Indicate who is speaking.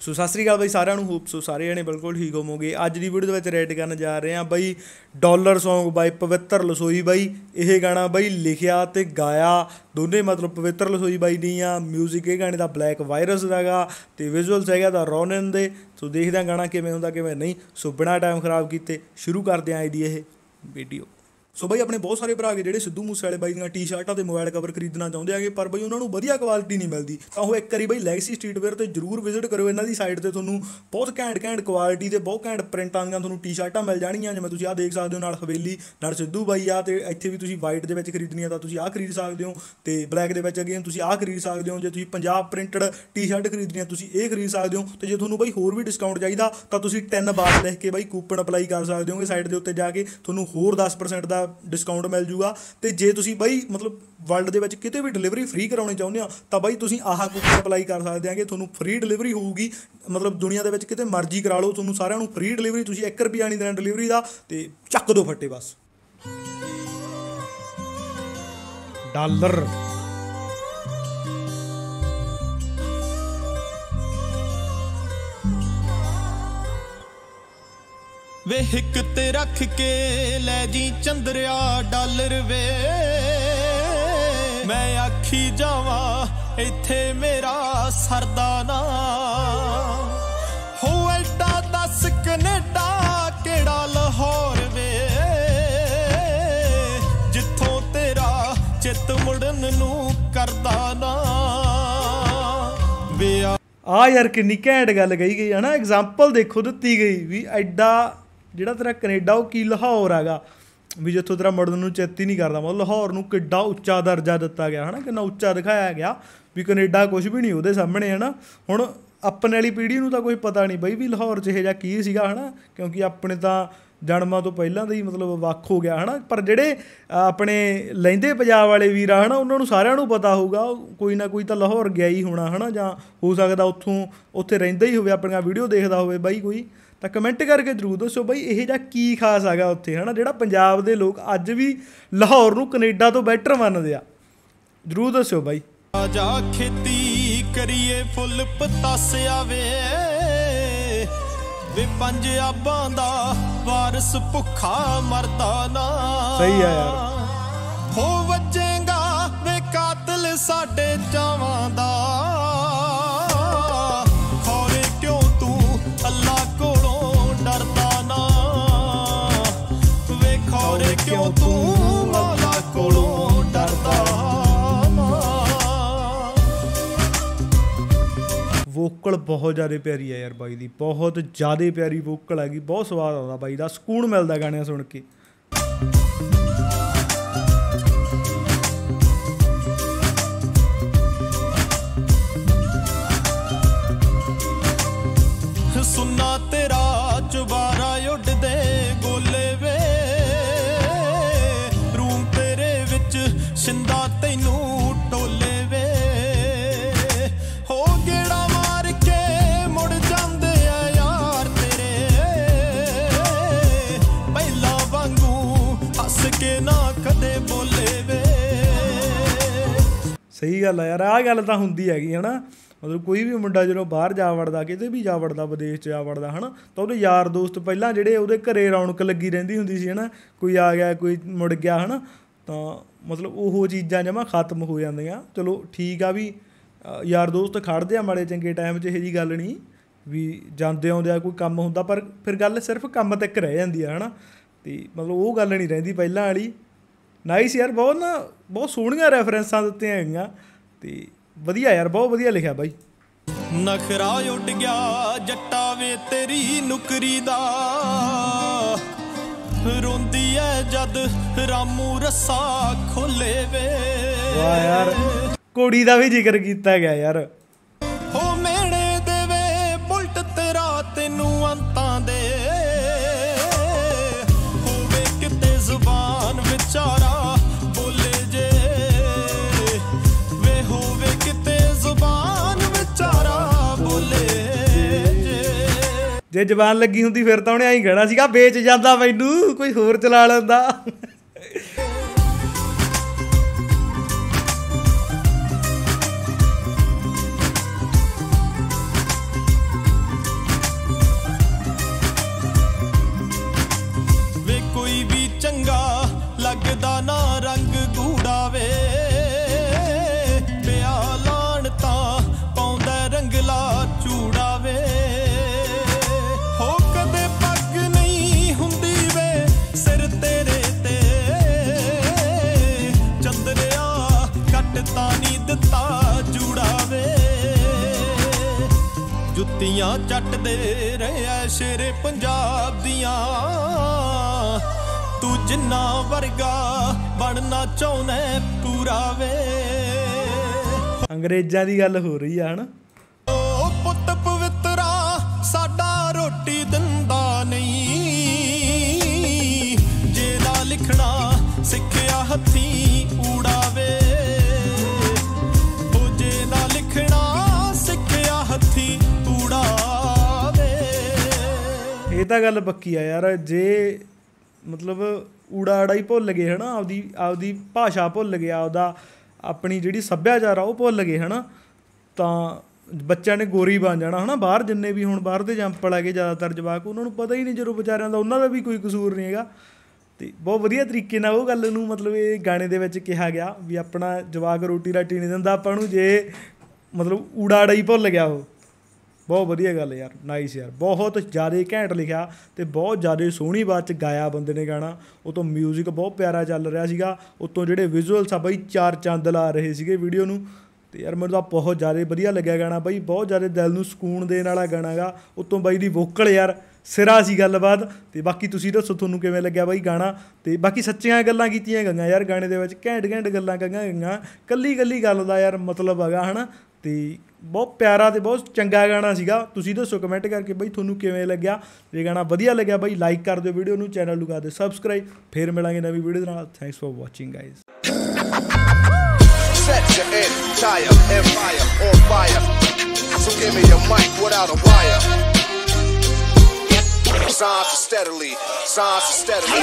Speaker 1: ਸੋ ਸਤਿ ਸ੍ਰੀ ਅਕਾਲ ਬਾਈ ਸਾਰਿਆਂ ਨੂੰ hope so ਸਾਰੇ ਜਣੇ ਬਿਲਕੁਲ ਠੀਕ ਹੋਵੋਗੇ। ਅੱਜ ਦੀ ਵੀਡੀਓ ਦੇ ਵਿੱਚ ਰੇਟ ਕਰਨ ਜਾ ਰਹੇ ਹਾਂ ਬਾਈ ਡਾਲਰ Song ਬਾਈ ਪਵਿੱਤਰ ਲਸੋਈ ਬਾਈ, ਇਹ ਗਾਣਾ ਬਾਈ ਲਿਖਿਆ ਤੇ ਗਾਇਆ। ਦੋਨੇ ਮਤਲਬ ਪਵਿੱਤਰ ਲਸੋਈ ਬਾਈ ਦੀ ਆ 뮤직 ਇਹ ਗਾਣੇ ਦਾ ਬਲੈਕ ਵਾਇਰਸ ਦਾਗਾ ਤੇ ਵਿਜ਼ੂਅਲਸ ਹੈਗਾ ਦਾ ਰੋਨਨ ਦੇ। ਸੋ ਦੇਖਦੇ ਹਾਂ ਗਾਣਾ ਕਿਵੇਂ ਹੁੰਦਾ, ਕਿਵੇਂ ਨਹੀਂ। ਸੋ ਬਿਨਾ ਟਾਈਮ ਖਰਾਬ ਕੀਤੇ ਸ਼ੁਰੂ ਕਰਦੇ ਆਂ ਇਹਦੀ ਇਹ ਵੀਡੀਓ ਸੋ ਬਾਈ ਆਪਣੇ ਬਹੁਤ ਸਾਰੇ ਭਰਾ ਜਿਹੜੇ ਸਿੱਧੂ ਮੂਸੇ ਵਾਲੇ ਬਾਈ ਦੀਆਂ ਟੀ-ਸ਼ਰਟਾਂ ਤੇ ਮੋਬਾਈਲ ਕਵਰ ਖਰੀਦਣਾ ਚਾਹੁੰਦੇ ਆਗੇ ਪਰ ਬਈ ਉਹਨਾਂ ਨੂੰ ਵਧੀਆ ਕੁਆਲਿਟੀ ਨਹੀਂ ਮਿਲਦੀ। ਤਾਂ ਉਹ ਇੱਕ ਵਾਰੀ ਬਾਈ ਲੈਗਸੀ ਸਟਰੀਟਵੇਅਰ ਤੇ ਜਰੂਰ ਵਿਜ਼ਿਟ ਕਰਿਓ, ਇਹਨਾਂ ਦੀ ਸਾਈਟ ਤੇ ਤੁਹਾਨੂੰ ਬਹੁਤ ਘੈਂਟ ਘੈਂਟ ਕੁਆਲਿਟੀ ਤੇ ਬਹੁਤ ਘੈਂਟ ਪ੍ਰਿੰਟਾਂ ਦੀਆਂ ਤੁਹਾਨੂੰ ਟੀ-ਸ਼ਰਟਾਂ ਮਿਲ ਜਾਣਗੀਆਂ, ਜਿਵੇਂ ਤੁਸੀਂ ਆਹ ਦੇਖ ਸਕਦੇ ਹੋ ਨਾਲ ਹਵੇਲੀ ਨਾਲ ਸਿੱਧੂ ਬਾਈ ਆ ਤੇ ਇੱਥੇ ਵੀ ਤੁਸੀਂ ਵਾਈਟ ਦੇ ਵਿੱਚ ਖਰੀਦਣੀ ਆ ਤਾਂ ਤੁਸੀਂ ਆਹ ਖਰੀਦ ਸਕਦੇ ਹੋ ਤੇ ਬਲੈਕ ਦੇ ਵਿੱਚ ਅਗੇਨ ਤੁਸੀਂ ਆਹ ਖਰੀਦ ਸਕਦੇ ਹੋ, ਜੇ ਤੁਸੀਂ ਪੰਜਾਬ ਪ੍ਰਿੰਟਡ ਟੀ-ਸ਼ਰਟ ਖਰੀਦਣੀ ਆ ਤੁਸੀਂ ਇਹ ਖਰੀਦ ਸਕਦੇ ਹੋ ਤੇ ਜੇ ਤੁਹਾਨੂੰ ਬਾਈ ਹੋਰ ਵੀ ਡਿਸਕਾਊਂਟ ਚਾਹੀਦਾ ਤਾਂ ਤੁਸੀਂ 10 ਬਾਰ ਲਿਖ ਕੇ ਬਾਈ ਕੂਪਨ ਅਪਲਾਈ ਕਰ ਸਕਦੇ ਹੋਗੇ ਸਾਈਟ ਦੇ ਉੱਤੇ ਜਾ ਕੇ ਤੁਹਾਨੂੰ ਹੋਰ 10% ਦਾ ਡਿਸਕਾਊਂਟ ਮਿਲ ਜੂਗਾ। ਤੇ ਜੇ ਤੁਸੀਂ ਬਾਈ ਮਤਲਬ ਵਰਲਡ ਦੇ ਵਿੱਚ ਕਿਤੇ ਵੀ ਡਿਲੀਵਰੀ ਫ੍ਰੀ ਕਰਾਉਣੀ ਚਾਹੁੰਦੇ ਹੋ, ਤਾਂ ਬਾਈ ਤੁਸੀਂ ਆਹ ਕੂਪਨ ਅਪਲਾਈ ਕਰ ਸਕਦੇ ਆਂਗੇ ਤੁਹਾਨੂੰ ਫ੍ਰੀ ਡਿਲੀਵਰੀ ਹੋਊਗੀ। ਮਤਲਬ ਦੁਨੀਆ ਦੇ ਵਿੱਚ ਕਿਤੇ ਮਰਜ਼ੀ ਕਰਾ ਲਓ, ਤੁਹਾਨੂੰ ਸਾਰਿਆਂ ਨੂੰ ਫ੍ਰੀ ਡਿਲੀਵਰੀ ਤੁਸੀਂ 1 ਰੁਪਿਆ ਨਹੀਂ ਦੇਣਾ ਡਿਲੀਵਰੀ ਦਾ, ਤੇ ਚੱਕ ਦੋ ਫੱਟੇ ਬਸ। ਡਾਲਰ।
Speaker 2: ਵੇ ਹਿੱਕ ਤੇ ਰੱਖ ਕੇ ਲੈ ਜੀ ਚੰਦਰਿਆ ਡਾਲਰ ਵੇ। ਮੈਂ ਆਖੀ ਜਾਵਾਂ, ਇੱਥੇ ਮੇਰਾ ਸਰਦਾ ਨਾ ਹੋ ਐਡਾ ਦੱਸ ਕੈਨੇਡਾ ਕਿਹੜਾ ਲਾਹੌਰ ਵੇ। ਜਿੱਥੋਂ ਤੇਰਾ ਚਿੱਤ ਮੁੜਨ ਨੂੰ ਕਰਦਾ ਨਾ। ਵੇ ਆ
Speaker 1: ਯਾਰ ਕਿੰਨੀ ਘੈਂਟ ਗੱਲ ਕਹੀ ਗਈ ਹੈ ਨਾ ਐਗਜ਼ਾਮਪਲ ਦੇਖੋ ਦਿੱਤੀ ਗਈ ਵੀ ਐਡਾ ਜਿਹੜਾ ਤੇਰਾ ਕੈਨੇਡਾ, ਉਹ ਕੀ ਲਾਹੌਰ ਹੈਗਾ? ਵੀ ਜਿੱਥੋਂ ਤੇਰਾ ਮੁੜਨ ਨੂੰ ਚੇਤੀ ਨਹੀਂ ਕਰਦਾ। ਮਤਲਬ ਲਾਹੌਰ ਨੂੰ ਕਿੱਡਾ ਉੱਚਾ ਦਰਜਾ ਦਿੱਤਾ ਗਿਆ, ਹਨਾ? ਕਿੰਨਾ ਉੱਚਾ ਦਿਖਾਇਆ ਗਿਆ ਵੀ ਕੈਨੇਡਾ ਕੁਝ ਵੀ ਨਹੀਂ ਉਹਦੇ ਸਾਹਮਣੇ, ਹਨਾ? ਹੁਣ ਆਪਣੇ ਵਾਲੀ ਪੀੜ੍ਹੀ ਨੂੰ ਤਾਂ ਕੋਈ ਪਤਾ ਨਹੀਂ ਬਈ ਵੀ ਲਾਹੌਰ 'ਚ ਇਹ ਜਿਹਾ ਕੀ ਸੀਗਾ, ਹਨਾ? ਕਿਉਂਕਿ ਆਪਣੇ ਤਾਂ ਜਨਮਾਂ ਤੋਂ ਪਹਿਲਾਂ ਦਾ ਹੀ ਮਤਲਬ ਵੱਖ ਹੋ ਗਿਆ, ਹਨਾ? ਪਰ ਜਿਹੜੇ ਆਪਣੇ ਲੈਂਦੇ ਪੰਜਾਬ ਵਾਲੇ ਵੀਰ ਆ, ਹਨਾ? ਉਹਨਾਂ ਨੂੰ ਸਾਰਿਆਂ ਨੂੰ ਪਤਾ ਹੋਊਗਾ, ਕੋਈ ਨਾ ਕੋਈ ਤਾਂ ਲਾਹੌਰ ਗਿਆ ਹੀ ਹੋਣਾ, ਹਨਾ? ਜਾਂ ਹੋ ਸਕਦਾ ਉੱਥੋਂ, ਉੱਥੇ ਰਹਿੰਦਾ ਹੀ ਹੋਵੇ, ਆਪਣੀਆਂ ਵੀਡੀਓ ਦੇਖਦਾ ਹੋਵੇ ਬਾਈ ਕੋਈ। ਤਾਂ ਕਮੈਂਟ ਕਰਕੇ ਜਰੂਰ ਦੱਸੋ ਬਾਈ ਇਹ ਜਿਹਾ ਕੀ ਖਾਸ ਹੈਗਾ ਉੱਥੇ ਹਨਾ? ਜਿਹੜਾ ਪੰਜਾਬ ਦੇ ਲੋਕ ਅੱਜ ਵੀ ਲਾਹੌਰ ਨੂੰ ਕੈਨੇਡਾ ਤੋਂ ਬੈਟਰ ਮੰਨਦੇ ਆ। ਜਰੂਰ ਦੱਸਿਓ ਬਾਈ।
Speaker 2: ਆ ਜਾ ਖੇਤੀ ਕਰੀਏ ਫੁੱਲ ਪਤਾਸਿਆ ਵੇ। ਵੇ ਪੰਜ ਆਬਾਂ ਦਾ ਵਾਰਸ ਭੁੱਖਾ ਮਰਦਾ ਨਾ।
Speaker 1: ਸਹੀ ਆ ਯਾਰ।
Speaker 2: ਹੋ ਵੱਜੇਗਾ ਵੇ ਕਾਤਲ ਸਾਡੇ ਚਾਵਾਂ ਦਾ। ਕਿਉਂ ਤੂੰ ਅੱਲਾ ਕੋਲੋਂ ਡਰਦਾ?
Speaker 1: ਵੋਕਲ ਬਹੁਤ ਜ਼ਿਆਦਾ ਪਿਆਰੀ ਹੈ ਯਾਰ ਬਾਈ ਦੀ, ਬਹੁਤ ਜ਼ਿਆਦਾ ਪਿਆਰੀ ਵੋਕਲ ਹੈਗੀ, ਬਹੁਤ ਸਵਾਦ ਆਉਂਦਾ ਬਾਈ ਦਾ, ਸਕੂਨ ਮਿਲਦਾ ਗਾਣਿਆਂ ਸੁਣ ਕੇ। ਸਹੀ ਗੱਲ ਆ ਯਾਰ, ਆਹ ਗੱਲ ਤਾਂ ਹੁੰਦੀ ਹੈਗੀ ਹਨਾ। ਮਤਲਬ ਕੋਈ ਵੀ ਮੁੰਡਾ ਜਦੋਂ ਬਾਹਰ ਜਾ ਵੜਦਾ, ਕਿਤੇ ਵੀ ਜਾ ਵੜਦਾ, ਵਿਦੇਸ਼ 'ਚ ਜਾ ਵੜਦਾ ਹਨਾ, ਤਾਂ ਉਹਦੇ ਯਾਰ ਦੋਸਤ ਪਹਿਲਾਂ ਜਿਹੜੇ ਉਹਦੇ ਘਰੇ ਰੌਣਕ ਲੱਗੀ ਰਹਿੰਦੀ ਹੁੰਦੀ ਸੀ ਹਨਾ, ਕੋਈ ਆ ਗਿਆ, ਕੋਈ ਮੁੜ ਗਿਆ ਹਨਾ, ਤਾਂ ਮਤਲਬ ਉਹ ਚੀਜ਼ਾਂ ਜਮਾ ਖਤਮ ਹੋ ਜਾਂਦੀਆਂ। ਚਲੋ ਠੀਕ ਆ ਵੀ ਯਾਰ ਦੋਸਤ ਖੜਦੇ ਆ ਮਾੜੇ ਚੰਗੇ ਟਾਈਮ 'ਚ, ਇਹੋ ਜੀ ਗੱਲ ਨਹੀਂ ਵੀ ਜਾਂਦੇ ਆਉਂਦੇ ਆ, ਕੋਈ ਕੰਮ ਹੁੰਦਾ, ਪਰ ਫਿਰ ਗੱਲ ਸਿਰਫ ਕੰਮ ਤੱਕ ਰਹਿ ਜਾਂਦੀ ਆ ਹਨਾ। ਤੇ ਮਤਲਬ ਉਹ ਗੱਲ ਨਹੀਂ ਰਹਿੰਦੀ ਪਹਿਲਾਂ ਵਾਲੀ। ਨਾਈਸ ਯਾਰ ਬਹੁਤ ਨਾ ਬਹੁਤ ਸੋਹਣੀਆਂ ਰੈਫਰੈਂਸਾਂ ਦਿੱਤੀਆਂ ਹੈਗੀਆਂ ਤੇ ਵਧੀਆ ਯਾਰ ਬਹੁਤ ਵਧੀਆ ਲਿਖਿਆ ਬਾਈ।
Speaker 2: ਨਖਰਾ ਉੱਡ ਗਿਆ ਜੱਟਾ ਵੇ ਤੇਰੀ ਨੁਕਰੀ ਦਾ। ਰੋਂਦੀ ਐ ਜਦ ਰਾਮੂ ਰੱਸਾ ਖੋਲੇ ਵੇ
Speaker 1: ਵਾਹ ਯਾਰ ਕੋੜੀ ਦਾ ਵੀ ਜ਼ਿਕਰ ਕੀਤਾ ਗਿਆ ਯਾਰ।
Speaker 2: ਜੇ ਜ਼ਬਾਨ
Speaker 1: ਲੱਗੀ ਹੁੰਦੀ ਫਿਰ ਤਾਂ ਉਹਨੇ ਐਂ ਕਹਿਣਾ ਸੀਗਾ, ਵੇਚ ਜਾਂਦਾ ਮੈਨੂੰ, ਕੋਈ ਹੋਰ ਚਲਾ ਲੈਂਦਾ।
Speaker 2: ਕੋਈ ਵੀ ਚੰਗਾ ਲੱਗਦਾ ਨਾ ਰੰਗ ਗੂੜਾ ਵੇ। ਜੁੱਤੀਆਂ ਚੱਟਦੇ ਰਹਿਆ ਸ਼ੇਰੇ ਪੰਜਾਬ ਦੀਆਂ। ਤੂੰ ਜਿੰਨਾ ਵਰਗਾ ਬਣਨਾ ਚਾਹੁੰਦਾ ਪੂਰਾ ਵੇ।
Speaker 1: ਅੰਗਰੇਜ਼ਾਂ ਦੀ ਗੱਲ ਹੋ ਰਹੀ ਆ, ਹਨਾ? ਇਹ ਤਾਂ ਗੱਲ ਪੱਕੀ ਆ ਯਾਰ, ਜੇ ਮਤਲਬ ਊੜਾ ਆੜਾ ਹੀ ਭੁੱਲ ਗਏ ਹਨਾ, ਆਪਦੀ ਆਪਦੀ ਭਾਸ਼ਾ ਭੁੱਲ ਗਿਆ ਆਪਦਾ, ਆਪਣੀ ਜਿਹੜੀ ਸੱਭਿਆਚਾਰ ਆ ਉਹ ਭੁੱਲ ਗਏ ਹਨਾ, ਤਾਂ ਬੱਚਿਆਂ ਨੇ ਗੋਰੀ ਬਣ ਜਾਣਾ ਹਨਾ, ਬਾਹਰ ਜਿੰਨੇ ਵੀ ਹੁਣ ਬਾਹਰ ਦੇ ਜੰਪਲ ਹੈਗੇ ਜ਼ਿਆਦਾਤਰ ਜਵਾਕ, ਉਹਨਾਂ ਨੂੰ ਪਤਾ ਹੀ ਨਹੀਂ ਜਦੋਂ ਵਿਚਾਰਿਆਂ ਦਾ, ਉਹਨਾਂ ਦਾ ਵੀ ਕੋਈ ਕਸੂਰ ਨਹੀਂ ਹੈਗਾ। ਤੇ ਬਹੁਤ ਵਧੀਆ ਤਰੀਕੇ ਨਾਲ ਉਹ ਗੱਲ ਨੂੰ ਮਤਲਬ ਇਹ ਗਾਣੇ ਦੇ ਵਿੱਚ ਕਿਹਾ ਗਿਆ ਵੀ ਆਪਣਾ ਜਵਾਕ ਰੋਟੀ ਰਾਟੀ ਨਹੀਂ ਦਿੰਦਾ ਆਪਾਂ ਨੂੰ, ਜੇ ਮਤਲਬ ਊੜਾ ਆੜਾ ਹੀ ਭੁੱਲ ਗਿਆ ਉਹ। ਬਹੁਤ ਵਧੀਆ ਗੱਲ ਯਾਰ ਨਾਈਸ ਯਾਰ। ਬਹੁਤ ਜ਼ਿਆਦਾ ਘੈਂਟ ਲਿਖਿਆ ਤੇ ਬਹੁਤ ਜ਼ਿਆਦਾ ਸੋਹਣੀ ਬਾਤ ਚ ਗਾਇਆ ਬੰਦੇ ਨੇ ਗਾਣਾ। ਉਹ ਤੋਂ 뮤직 ਬਹੁਤ ਪਿਆਰਾ ਚੱਲ ਰਿਹਾ ਸੀਗਾ। ਉਤੋਂ ਜਿਹੜੇ ਵਿਜ਼ੂਅਲਸ ਆ ਬਈ ਚਾਰ ਚੰਦ ਲਾ ਰਹੇ ਸੀਗੇ ਵੀਡੀਓ ਨੂੰ। ਤੇ ਯਾਰ ਮੈਨੂੰ ਤਾਂ ਬਹੁਤ ਜ਼ਿਆਦਾ ਵਧੀਆ ਲੱਗਿਆ ਗਾਣਾ ਬਾਈ। ਬਹੁਤ ਜ਼ਿਆਦਾ ਦਿਲ ਨੂੰ ਸਕੂਨ ਦੇਣ ਵਾਲਾ ਗਾਣਾ ਗਾ। ਉਤੋਂ ਬਾਈ ਦੀ ਵੋਕਲ ਯਾਰ ਸਿਰਾ ਸੀ ਗੱਲਬਾਤ। ਤੇ ਬਾਕੀ ਤੁਸੀਂ ਦੱਸੋ ਤੁਹਾਨੂੰ ਕਿਵੇਂ ਲੱਗਿਆ ਬਾਈ ਗਾਣਾ? ਤੇ ਬਾਕੀ ਸੱਚੀਆਂ ਗੱਲਾਂ ਕੀਤੀਆਂ ਗਈਆਂ ਯਾਰ ਗਾਣੇ ਦੇ ਵਿੱਚ। ਘੈਂਟ ਘੈਂਟ ਗੱਲਾਂ ਕਹੀਆਂ ਗਈਆਂ। ਕੱਲੀ ਕੱਲੀ ਗੱਲ ਦਾ ਯਾਰ ਮਤਲਬ ਹੈਗਾ, ਹਨਾ? ਤੇ ਬਹੁਤ ਪਿਆਰਾ ਤੇ ਬਹੁਤ ਚੰਗਾ ਗਾਣਾ ਸੀਗਾ ਤੁਸੀਂ ਦੱਸੋ ਕਮੈਂਟ ਕਰਕੇ ਬਈ ਤੁਹਾਨੂੰ ਕਿਵੇਂ ਲੱਗਿਆ ਇਹ ਗਾਣਾ ਵਧੀਆ ਲੱਗਿਆ ਬਈ ਲਾਈਕ ਕਰ ਦਿਓ ਵੀਡੀਓ ਨੂੰ ਚੈਨਲ ਨੂੰ ਕਰ ਦਿਓ ਸਬਸਕ੍ਰਾਈਬ ਫੇਰ ਮਿਲਾਂਗੇ ਨਵੀਂ ਵੀਡੀਓ ਦੇ ਨਾਲ thanks for watching guys
Speaker 3: Set your entire empire on fire. So give me your mic without a wire. Signs steadily, signs steadily.